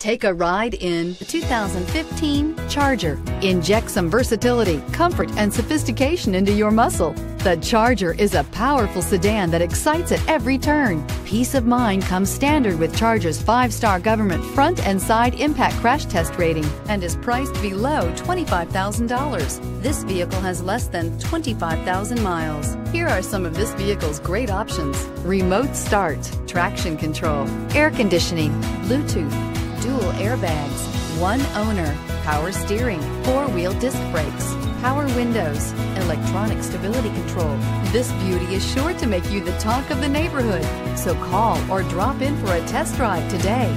Take a ride in the 2015 Charger. Inject some versatility, comfort, and sophistication into your muscle. The Charger is a powerful sedan that excites at every turn. Peace of mind comes standard with Charger's five-star government front and side impact crash test rating and is priced below $25,000. This vehicle has less than 25,000 miles. Here are some of this vehicle's great options. Remote start, traction control, air conditioning, Bluetooth, dual airbags, one owner, power steering, four-wheel disc brakes, power windows, electronic stability control. This beauty is sure to make you the talk of the neighborhood. So call or drop in for a test drive today.